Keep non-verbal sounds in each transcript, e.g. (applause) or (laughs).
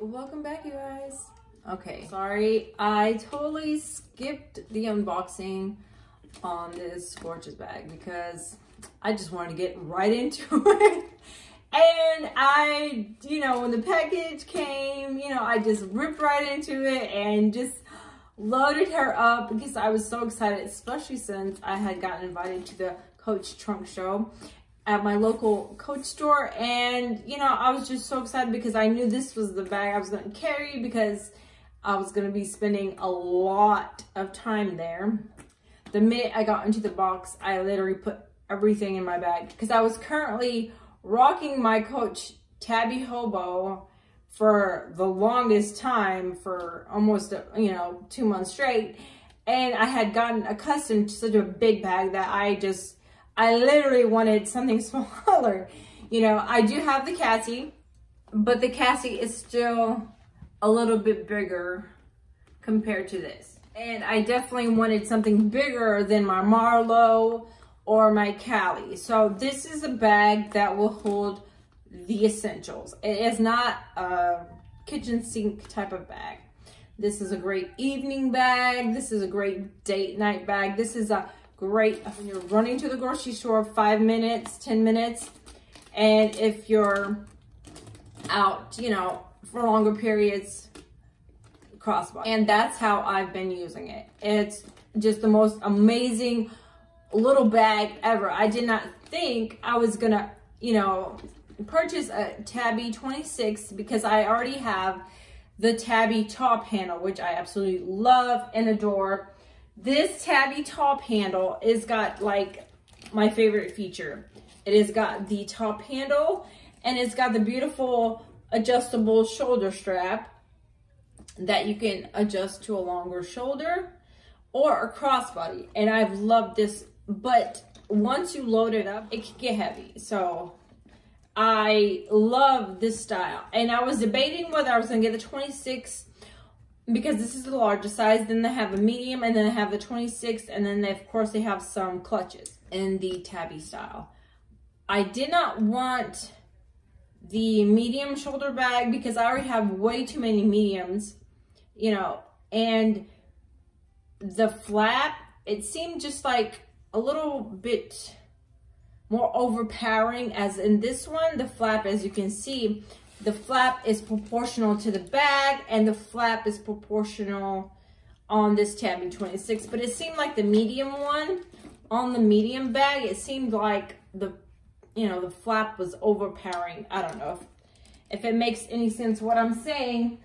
welcome back you guys. Okay, sorry, I totally skipped the unboxing on this gorgeous bag because I just wanted to get right into (laughs) it. And I, you know, when the package came, you know, I just ripped right into it and just loaded her up because I was so excited, especially since I had gotten invited to the Coach Trunk Show at my local Coach store. And, you know, I was just so excited because I knew this was the bag I was going to carry because I was going to be spending a lot of time there. The minute I got into the box, I literally put everything in my bag because I was currently rocking my Coach Tabby Hobo for the longest time for almost, you know, two months straight. And I had gotten accustomed to such a big bag that I just I literally wanted something (laughs) smaller. You know, I do have the Cassie, but the Cassie is still a little bit bigger compared to this. And I definitely wanted something bigger than my Marlo or my Cali. So this is a bag that will hold the essentials. It is not a kitchen sink type of bag. This is a great evening bag. This is a great date night bag. This is a great when you're running to the grocery store five minutes, 10 minutes. And if you're out, you know, for longer periods, crossbody. And that's how I've been using it. It's just the most amazing little bag ever. I did not think I was gonna, you know, purchase a Tabby 26 because I already have the Tabby top handle, which I absolutely love and adore. This tabby top handle is got like my favorite feature. It has got the top handle and it's got the beautiful adjustable shoulder strap that you can adjust to a longer shoulder or a crossbody. And I've loved this, but once you load it up, it can get heavy. So I love this style. And I was debating whether I was gonna get the 26 because this is the largest size. Then they have a medium and then they have the 26 and then they, of course they have some clutches in the tabby style. I did not want the medium shoulder bag because I already have way too many mediums, you know, and the flap, it seemed just like a little bit more overpowering as in this one, the flap, as you can see, the flap is proportional to the bag and the flap is proportional on this Tabby 26. But it seemed like the medium one, on the medium bag, it seemed like the, you know, the flap was overpowering. I don't know if, if it makes any sense what I'm saying.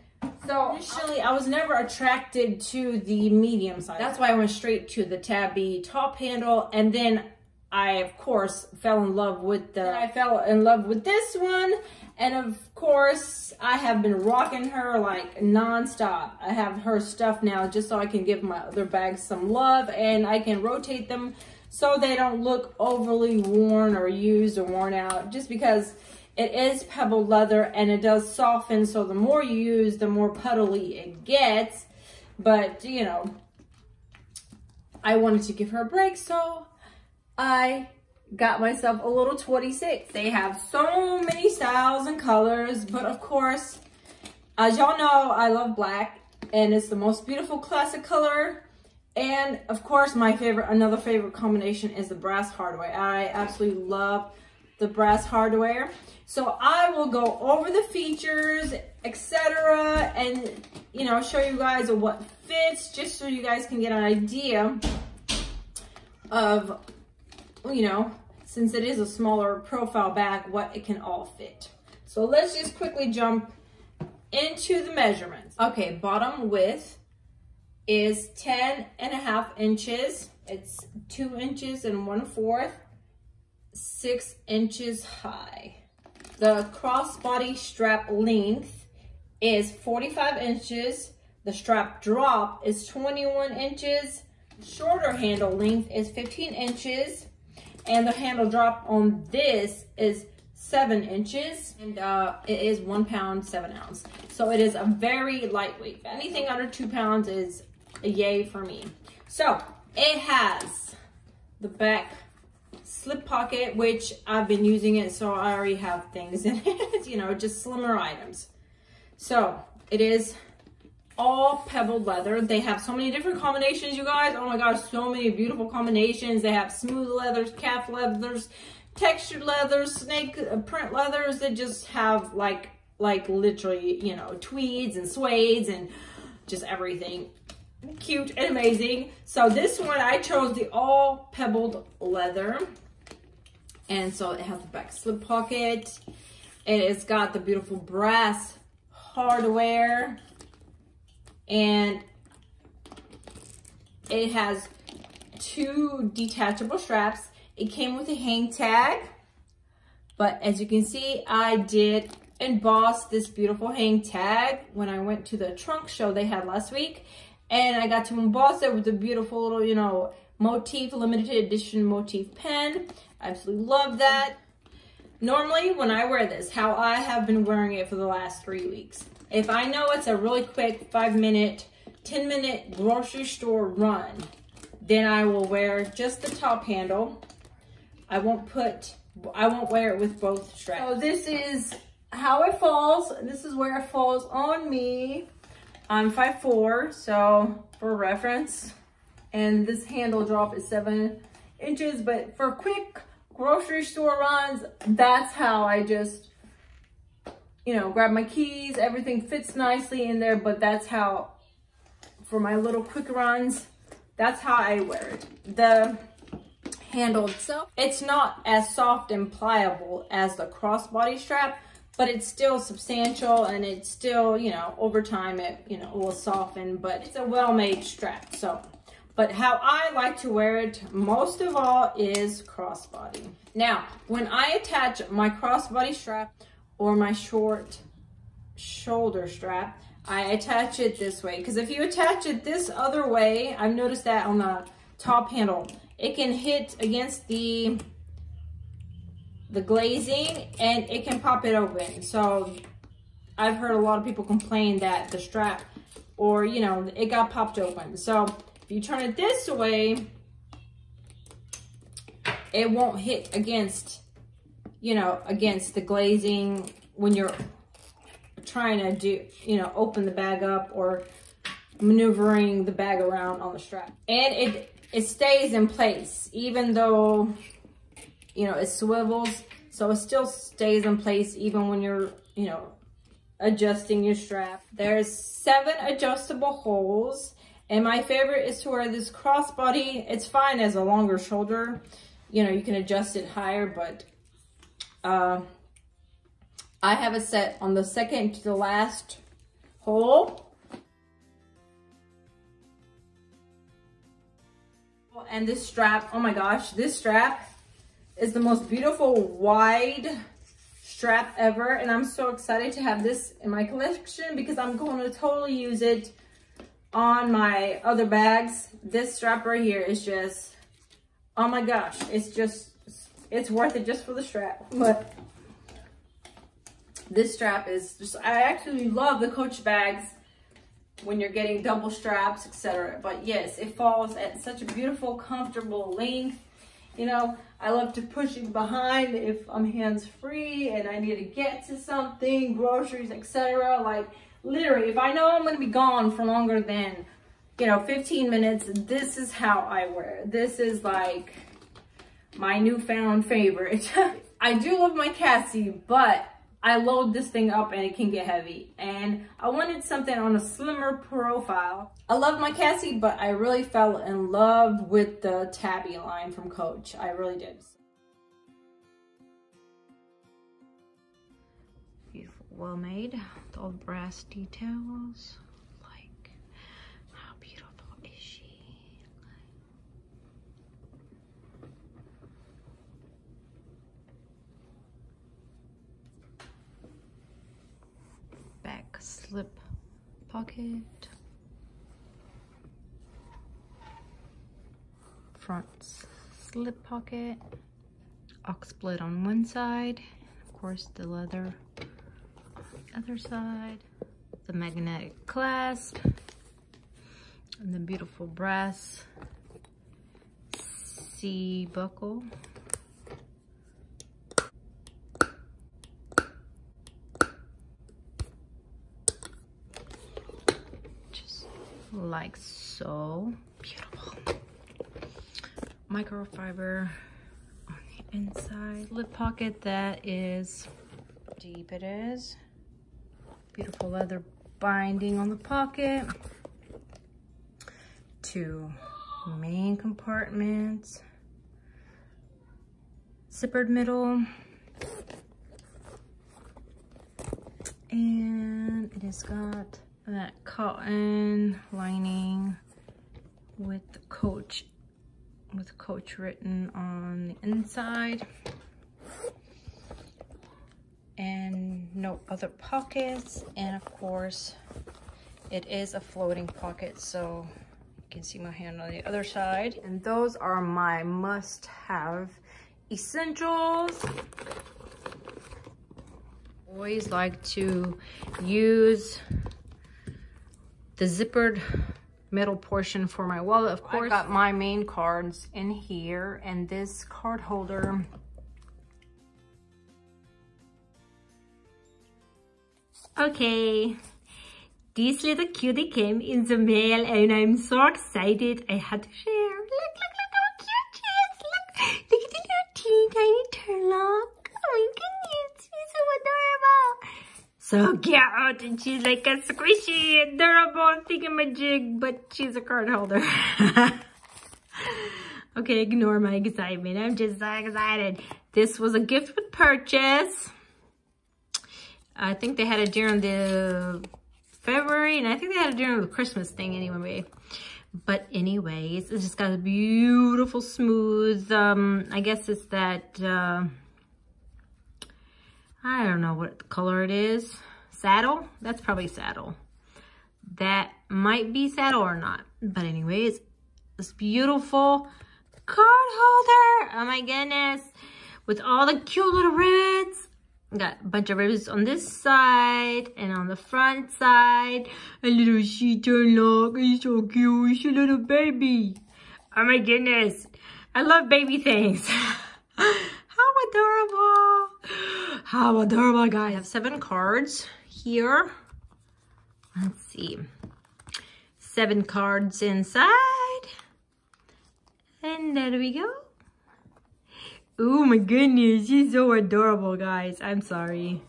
So initially, I was never attracted to the medium size. That's why I went straight to the Tabby top handle. And then I, of course, fell in love with the, I fell in love with this one. And of course, I have been rocking her like nonstop. I have her stuff now just so I can give my other bags some love and I can rotate them so they don't look overly worn or used or worn out just because it is pebble leather and it does soften. So the more you use, the more puddly it gets. But, you know, I wanted to give her a break. So I got myself a little 26. They have so many styles and colors, but of course, as y'all know, I love black and it's the most beautiful classic color. And of course, my favorite, another favorite combination is the brass hardware. I absolutely love the brass hardware. So I will go over the features, etc. and, you know, show you guys what fits just so you guys can get an idea of, you know, since it is a smaller profile bag, what it can all fit. So let's just quickly jump into the measurements. Okay, bottom width is 10 and a half inches. It's two inches and one fourth, six inches high. The crossbody strap length is 45 inches. The strap drop is 21 inches. Shorter handle length is 15 inches and the handle drop on this is seven inches and uh, it is one pound, seven ounce. So it is a very lightweight. Anything under two pounds is a yay for me. So it has the back slip pocket, which I've been using it. So I already have things in (laughs) it, you know, just slimmer items. So it is all pebbled leather. They have so many different combinations, you guys. Oh my gosh, so many beautiful combinations. They have smooth leathers, calf leathers, textured leathers, snake uh, print leathers that just have like, like literally, you know, tweeds and suedes and just everything cute and amazing. So this one, I chose the all pebbled leather. And so it has the back slip pocket. And it's got the beautiful brass hardware. And it has two detachable straps. It came with a hang tag. But as you can see, I did emboss this beautiful hang tag when I went to the trunk show they had last week. And I got to emboss it with a beautiful little, you know, motif, limited edition motif pen. I absolutely love that. Normally, when I wear this, how I have been wearing it for the last three weeks, if I know it's a really quick five minute, 10 minute grocery store run, then I will wear just the top handle. I won't put, I won't wear it with both straps. So this is how it falls. This is where it falls on me. I'm 5'4", so for reference. And this handle drop is seven inches, but for quick grocery store runs, that's how I just, you know, grab my keys. Everything fits nicely in there, but that's how, for my little quick runs, that's how I wear it. The handle itself, it's not as soft and pliable as the crossbody strap, but it's still substantial and it's still, you know, over time it, you know, will soften, but it's a well-made strap. So, but how I like to wear it most of all is crossbody. Now, when I attach my crossbody strap or my short shoulder strap, I attach it this way. Because if you attach it this other way, I've noticed that on the top handle, it can hit against the the glazing and it can pop it open. So I've heard a lot of people complain that the strap or, you know, it got popped open. So if you turn it this way, it won't hit against, you know, against the glazing when you're trying to do, you know, open the bag up or maneuvering the bag around on the strap. And it, it stays in place, even though you know, it swivels. So it still stays in place even when you're, you know, adjusting your strap. There's seven adjustable holes. And my favorite is to wear this crossbody. It's fine as a longer shoulder. You know, you can adjust it higher, but uh, I have a set on the second to the last hole. And this strap, oh my gosh, this strap is the most beautiful wide strap ever. And I'm so excited to have this in my collection because I'm going to totally use it on my other bags. This strap right here is just, oh my gosh, it's just, it's worth it just for the strap. But this strap is just, I actually love the Coach bags when you're getting double straps, etc. But yes, it falls at such a beautiful, comfortable length. You know, I love to push it behind if I'm hands-free and I need to get to something, groceries, etc. Like, literally, if I know I'm going to be gone for longer than, you know, 15 minutes, this is how I wear. This is like my newfound favorite. (laughs) I do love my Cassie, but I load this thing up and it can get heavy. And I wanted something on a slimmer profile. I love my Cassie, but I really fell in love with the Tabby line from Coach. I really did. Beautiful, well made, with all the brass details. Slip pocket, front slip pocket, ox split on one side, of course the leather on the other side, the magnetic clasp, and the beautiful brass C buckle. Like so. Beautiful. Microfiber on the inside. Lip pocket that is deep it is. Beautiful leather binding on the pocket. Two main compartments. Zippered middle. And it has got that cotton lining with the coach with coach written on the inside. And no other pockets. And of course it is a floating pocket so you can see my hand on the other side. And those are my must-have essentials. Always like to use the zippered middle portion for my wallet. Of course, I got my main cards in here and this card holder. Okay, this little cutie came in the mail and I'm so excited. I had to share. Look, look, look how cute she is. Look, look at the little teeny tiny turnlock. Oh my goodness, she's so adorable so cute and she's like a squishy adorable thingamajig but she's a card holder. (laughs) Okay ignore my excitement. I'm just so excited. This was a gift with purchase. I think they had it during the february and i think they had it during the christmas thing anyway. But anyways it's just got a beautiful smooth um i guess it's that uh I don't know what color it is. Saddle? That's probably saddle. That might be saddle or not. But anyways, this beautiful card holder. Oh my goodness. With all the cute little ribbons. Got a bunch of ribbons on this side and on the front side. A little sheet lock. He's so cute. He's a little baby. Oh my goodness. I love baby things. (laughs) How adorable. How adorable, guys. I have seven cards here. Let's see. Seven cards inside. And there we go. Oh my goodness, she's so adorable, guys. I'm sorry.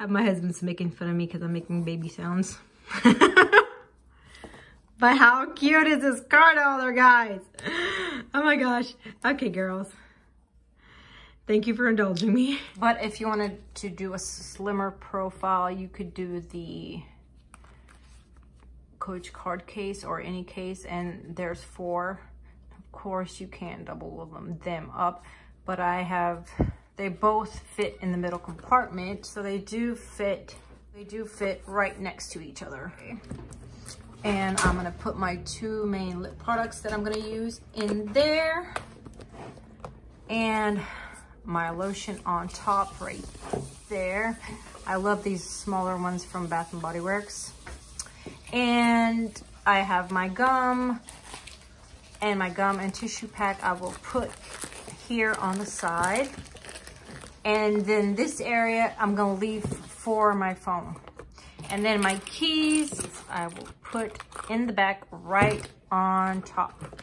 Uh, my husband's making fun of me because I'm making baby sounds. (laughs) but how cute is this card holder, guys? Oh my gosh. Okay, girls. Thank you for indulging me. (laughs) But if you wanted to do a slimmer profile, you could do the Coach card case or any case, and there's four. Of course, you can double them, them up, but I have, they both fit in the middle compartment, so they do fit, they do fit right next to each other. And I'm gonna put my two main lip products that I'm gonna use in there. And my lotion on top right there. I love these smaller ones from Bath & Body Works. And I have my gum and my gum and tissue pack I will put here on the side. And then this area I'm gonna leave for my phone. And then my keys I will put in the back right on top.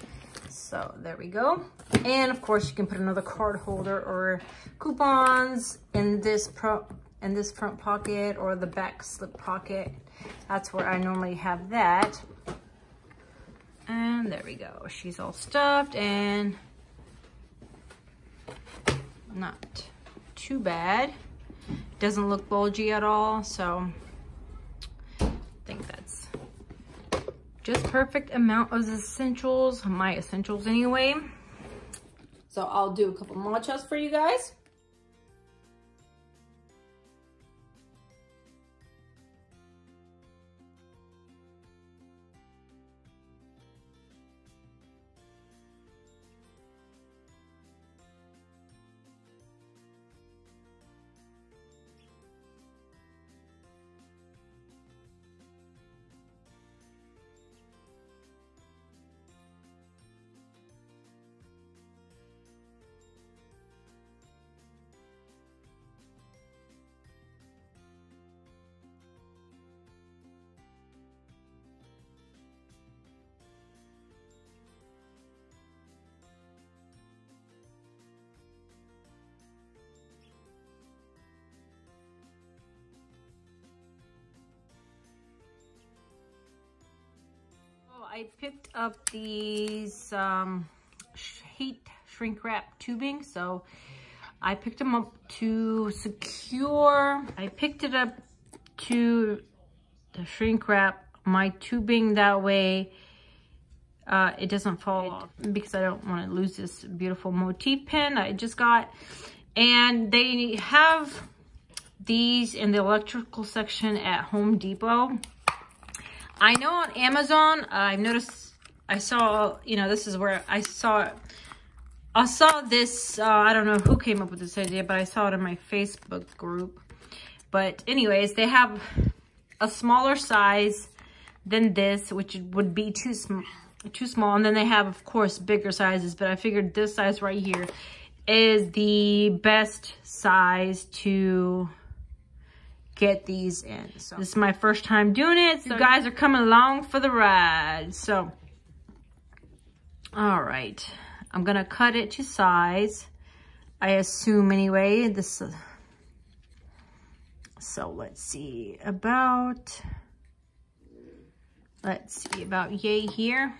So there we go. And of course you can put another card holder or coupons in this pro in this front pocket or the back slip pocket. That's where I normally have that. And there we go. She's all stuffed and not too bad. Doesn't look bulgy at all, so I think that's just perfect amount of essentials, my essentials anyway. So I'll do a couple more tests for you guys. I picked up these um, heat shrink wrap tubing. So I picked them up to secure. I picked it up to the shrink wrap my tubing that way uh, it doesn't fall off because I don't want to lose this beautiful motif pin I just got. And they have these in the electrical section at Home Depot. I know on Amazon, I've noticed, I saw, you know, this is where I saw, I saw this, uh, I don't know who came up with this idea, but I saw it in my Facebook group. But anyways, they have a smaller size than this, which would be too small too small. And then they have, of course, bigger sizes, but I figured this size right here is the best size to get these in. So this is my first time doing it. So you guys are coming along for the ride. So, all right. I'm going to cut it to size. I assume anyway. This. Uh, so let's see. About, let's see, about yay here.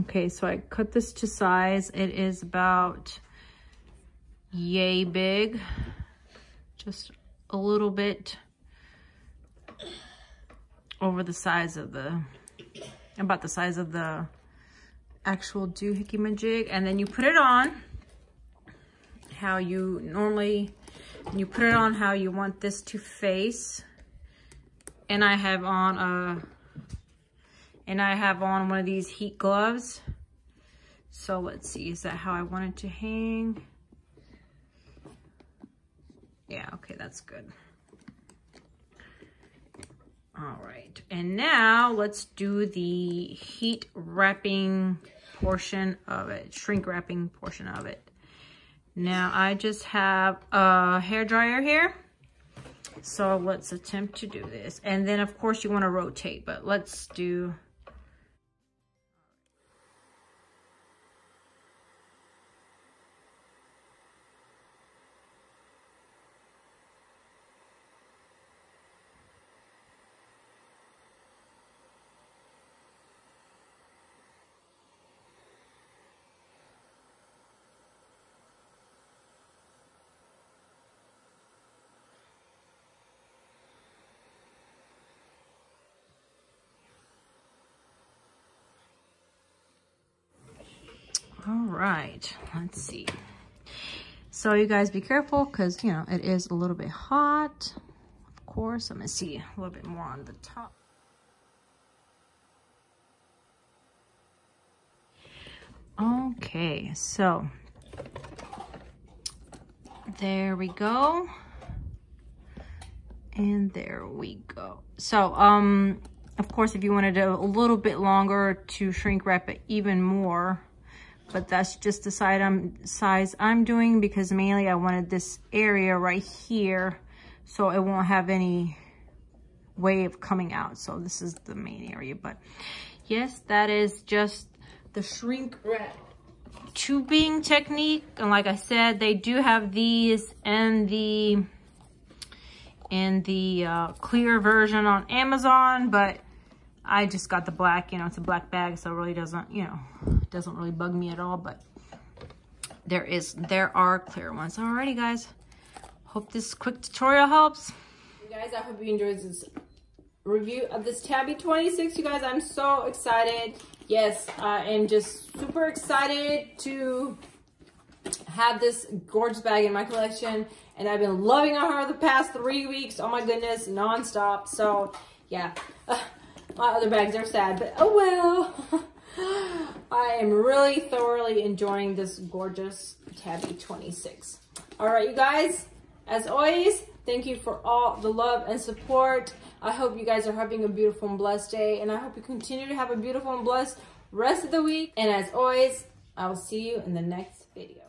Okay, so I cut this to size. It is about yay big. Just a little bit over the size of the, about the size of the actual doohickey majig. And then you put it on how you normally, you put it on how you want this to face. And I have on a and I have on one of these heat gloves. So let's see, is that how I want it to hang? Yeah, okay, that's good. All right, and now let's do the heat wrapping portion of it, shrink wrapping portion of it. Now I just have a hair dryer here. So let's attempt to do this. And then of course you want to rotate, but let's do All right, let's see. So you guys be careful because, you know, it is a little bit hot. Of course, I'm going to see a little bit more on the top. Okay, so there we go. And there we go. So, um, of course, if you wanted a little bit longer to shrink wrap it even more, but that's just the size I'm, size I'm doing because mainly I wanted this area right here so it won't have any way of coming out. So this is the main area, but yes, that is just the shrink wrap tubing technique. And like I said, they do have these and the in the uh, clear version on Amazon, but I just got the black, you know, it's a black bag, so it really doesn't, you know, doesn't really bug me at all, but there is, there are clear ones. Alrighty, guys. Hope this quick tutorial helps. You guys, I hope you enjoyed this review of this Tabby 26. You guys, I'm so excited. Yes, I am just super excited to have this gorgeous bag in my collection. And I've been loving on her the past three weeks. Oh my goodness, nonstop. So, yeah. Uh, (laughs) my other bags are sad, but oh well. (laughs) (gasps) I am really thoroughly enjoying this gorgeous Tabby 26. All right, you guys, as always, thank you for all the love and support. I hope you guys are having a beautiful and blessed day, and I hope you continue to have a beautiful and blessed rest of the week. And as always, I will see you in the next video.